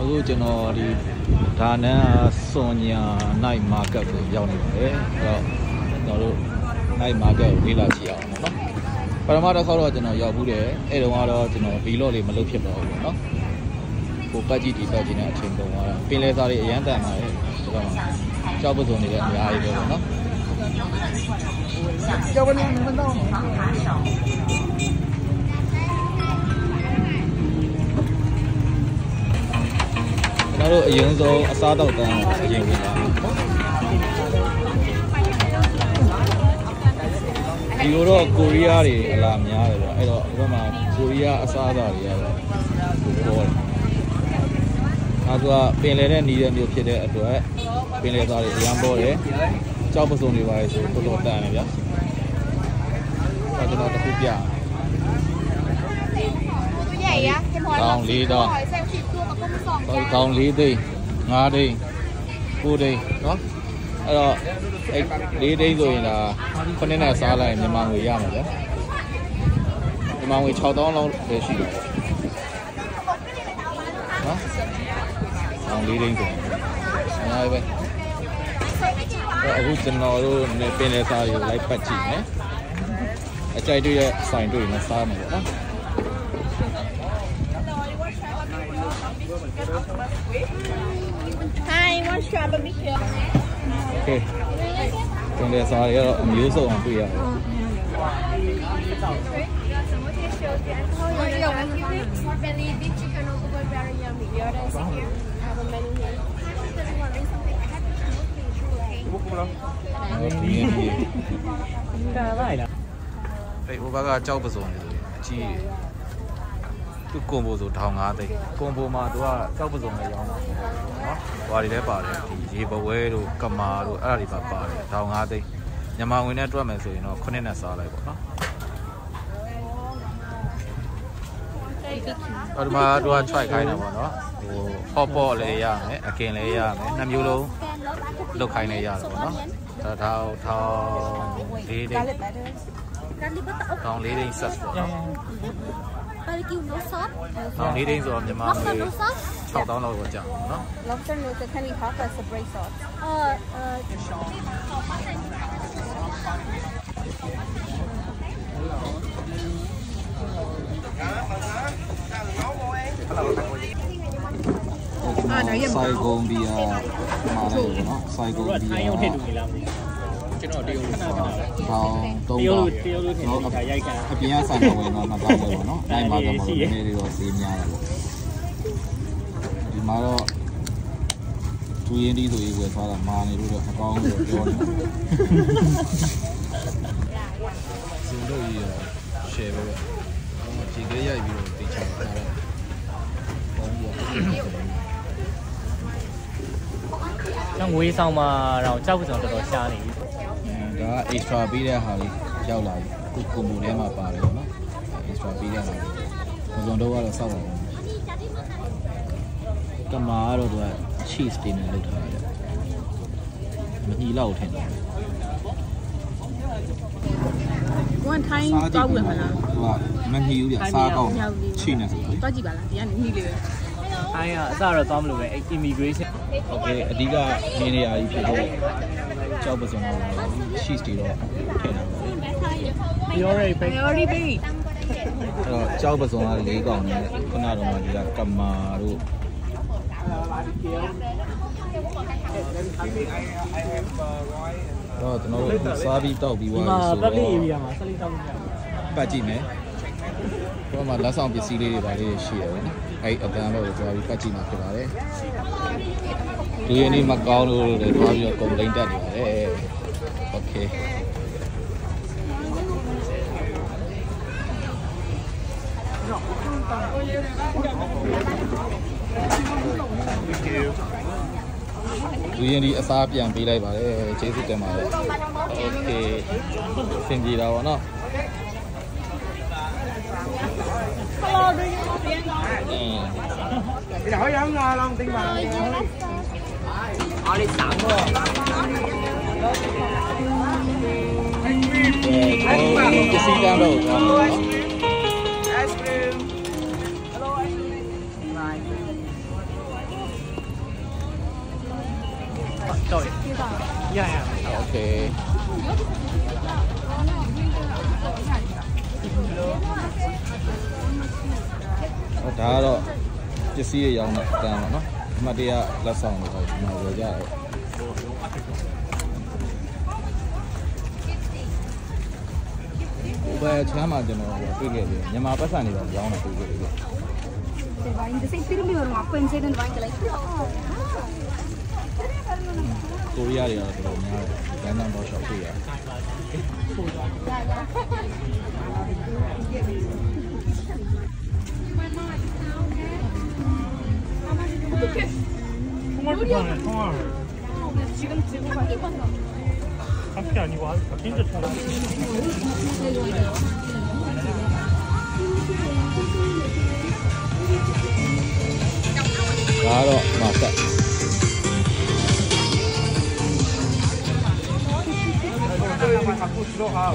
အခုကျွန်တော်ဒီဒါနန်စွန်ညာ night market ကိုရောက်နေပါတယ်အဲ့တော့ကျွန်တော်တို့ night market ကိုလေ့လာကြည့်အောင်ပေါ့နော်ပထမတစ်ခေါက်တော့ကျွန်တော်ရောက်ဘူးတယ်အဲ့တုန်းကတော့ကျွန်တော်ဒီလော့လေးမလုပ်ဖြစ်ပါဘူးပေါ့နော်ကိုပတ်ကြီးဒီပတ်ကြီးနဲ့အချိန်ကုန်သွားတာပင်လဲစားလေးအရန်တန်ပါတယ်ကျွန်တော်ကြောက်ပစုံနေတဲ့အများကြီးပဲပေါ့နော်ကျောင်းဝင်မတော့ဘူး ကျွန်တော်တို့အရင်ဆုံးအစားတောက်တန်းအရင်ဝင်ပါဒီလိုတော့ကိုရီးယားတွေအလားများတယ်ပေါ့အဲ့တော့ဒီဘက်မှာကိုရီးယားအစားအစာတွေကတော့ပိုပေါ်တယ်။အဲဆိုကပင်လယ်နဲ့နီးတဲ့မျိုးဖြစ်တဲ့အတွက်ပင်လယ်သားတွေအများပေါ်တယ်။ကြောက်ပစုံတွေပါလေဆိုတော့တော်တော်တန်တယ်ဗျာ။အဲကျွန်တော်တစ်ခုပြ။တောင်း၄တောင်း တောင်၄သိန်း၅သိန်း၉သိန်းနော်အဲ့တော့အဲ့၄သိန်းဆိုရင်ဒါခုနှစ်နဲ့စားလိုက်မြန်မာငွေရမှာလေမြန်မာငွေ6000လောက်ပဲရှိတယ်နော်တောင်၄သိန်းဆိုအားရပဲအခုကျွန်တော်တို့နေပင်လေစားယူလိုက်ဖတ်ကြည့်မယ်အကြိုက်တွေ့ရဲ့ဆိုင်တွေ့နေစားမယ်ပေါ့နော် Hi one shot barbecue Okay ပင်လေစားတွေကတော့အမျိုးစုံအောင်တွေ့ရတယ် belly beef chicken over very yummy the other is here I have a menu here ။ဒီနေ့ဒီ။ကာလိုက်လား။အဲ့ဟိုဘက်ကကြောက်ပစုံနေဆိုအကြီးကြီး။ သူကွန်ဘိုဆို1500သိန်း။ကွန်ဘိုမှာသူကကြောက်ပစုံနဲ့ရောင်းတာနော်။ဟွာတွေလည်းပါတယ်ဒီရေဘဝဲတို့ကမာတို့အဲ့ဒါတွေပါပါတယ်1500သိန်း။မြန်မာငွေနဲ့တွက်မယ်ဆိုရင်တော့ခုနှစ်နဲ့စားလိုက်ပေါ့နော်။အဲ့ဒီမှာသူက try ခိုင်းတာပေါ့နော်။ဟို hot pot လည်းရမယ်အကင်လည်းရမယ်နှစ်မျိုးလုံးလုတ်ခိုင်းနေရတယ်ပေါ့နော်ဒါထောင်ထောင်လေးတိတ်ထောင်လေးတိတ်ဆက်ပေါ့နော် barbecue no sauce ထောင်လေးတိတ်ဆိုတော့မြန်မာငွေ lobster no sauce 6000လောက်တော့ကြာပါနော် lobster no sauce can we have a spray sauce 呃呃စိုက်ကုန်းဘီယာမှာ လိုက်ပေါ့နော်စိုက်ကုန်းဘီယာရုံထည့်တူနေလားမသိဘူးကျွန်တော်တရုတ်ခဏခဏပဲထောင်တ3ရုတောတ်င်တရုတ်လို့ထင်နေတာရိုက်ကန်အပြင်ကဆိုင်မှာဝင်တော့2000ပဲပေါ့နော်နိုင်မှာတော့မဟုတ်ဘူးနည်းနည်းတော့ဈေးများတယ်ပေါ့ဒီမှာတော့သူရင်းဒီဆိုရေးဝယ်သွားတာမာနေလို့တော့အကောင်းလို့ပြောနေတာဇုံတို့ရေးတော့ share ပဲပဲဒီကလေးရိုက်ပြီးတော့တေချာတာတော့ဘောင်းပေါ့ကျွန်တော်ငွေဆောင်မှာတော့ကြောက်ကြံတော်တော်ရှားနေပြီဒါက extra ပေးတဲ့ဟာလေးရောက်လာပြီခု combo ထဲမှာပါတယ်ပေါ့နော် extra ပေးတဲ့ဟာလေးဘုံတော့ကတော့စောက်ပါဘူးကမားတော့သူက cheese တွေနဲ့လုပ်ထားတယ်မညီလောက်ထင်တယ်ဝန်ထိုင်းတောက်ဝင်မလားဟုတ်မညီဘူးဗျစားကောင်းချိနေဆိုတာတောက်ကြည့်ပါလားဒီကညီလေးပဲအိုင်းကအစတော့ကောင်းမလို့ပဲ immigration okay အဓိကနေနေရာကြီးဖြစ်တော့ ကြောက်ပစုံတော့ cheese တွေတော့ထည့်တာပါပြောရဲပဲ priority pay အဲ့တော့ကြောက်ပစုံက၄កောင်နဲ့ခုနတော့မှဒီကကမာတို့တော့ကျွန်တော်တို့စားပြီးတောက်ပြီးဒီသွားမှာပြီဆို public တော့ area မှာဆက်လက်တောက်လို့ရတယ်ပတ်ကြည့်မယ်။ ဒီမှာလက်ဆောင်ပစ္စည်းလေးတွေပါလေးရှိရတယ်နော်။အဲ့အတန်းတော့ကျွန်တော်ဒီပတ်ကြည့်မှာဖြစ်ပါတယ်။ဒီရက်နေ့မကောင်းလို့လည်းတွားပြီးတော့ complaint တက်နေပါတယ်။ Okay ဒီရင်ဒီအစားပြန်ပေးလိုက်ပါတယ်ကျေးဇူးတင်ပါတယ်โอเคစင်ကြည်တာပေါ့နော် Hello giỏi lắm Long ờ, Tiên Bà Họ ờ, đi sẵn rồi Yeah, you see down low. Hello, ice cream. Ice cream. Hello, ice cream. Right. Oh. Yeah. Okay. Đó rồi. ပစ္စည်းတွေရောင်းတဲ့တန်းပါနော်အမှတ်တရလက်ဆောင်တွေတော့ဒီမှာဝယ်ကြရအောင်ဘယ်ချမ်းမှာကျွန်တော်တွေ့ခဲ့ပြီမြန်မာပတ်စံတွေတော့ရောင်းတာတွေ့ခဲ့ပြီ။ဒါပိုင်းဒီစိတ်ပြင်းပြီးတော့အပွင့်စိတ်နဲ့ဝိုင်းကြလိုက်။ကိုရီးယားတွေကတော့တော်တော်များတယ်။ဒါမှမဟုတ်ရှောက်တွေ့ရတယ်။ 어떡해. 총알도 파네, 총알. 어, 근데 지금 지금 파기만 나. 한게 아니고 한 진짜 잘. 바로 맞다. 자꾸 들어가.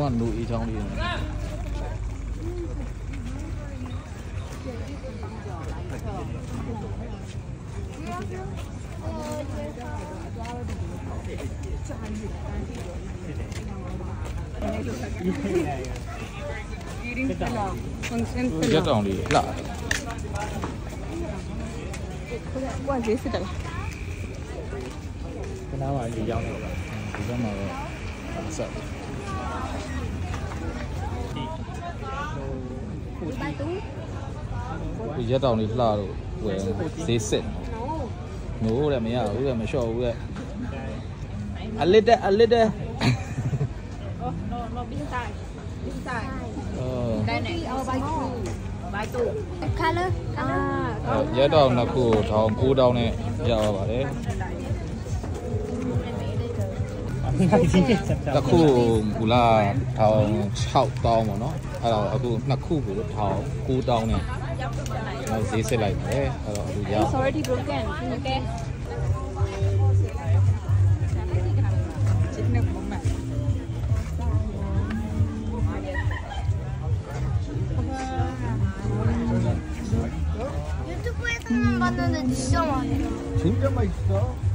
လုံးဝ no အေးချောင်းလေးနေရက်တောင်လေးလှကွာဈေးစစ်တယ်ခဏမှလေးရောက်နေပါဒီဘက်မှာတော့ဆက် bây giờ tao đi là quẹn xí xịn. Nấu là mấy à bây giờ mấy show à. vậy ăn lết đấy ăn lết đấy. Nó bên tai bên tai đây ờ. này ờ. bài tù bài tù. Color color. À, giờ tao là cụ thòng cụ đâu này. Dạ, giờ bảo đấy. 那库古拉淘炒刀嘛喏，还有阿杜那库古拉淘古刀呢，那这些来的，还有阿杜要。It's already broken. Okay. 유튜브에서만 봤는데 진짜 많이 진짜 맛있어.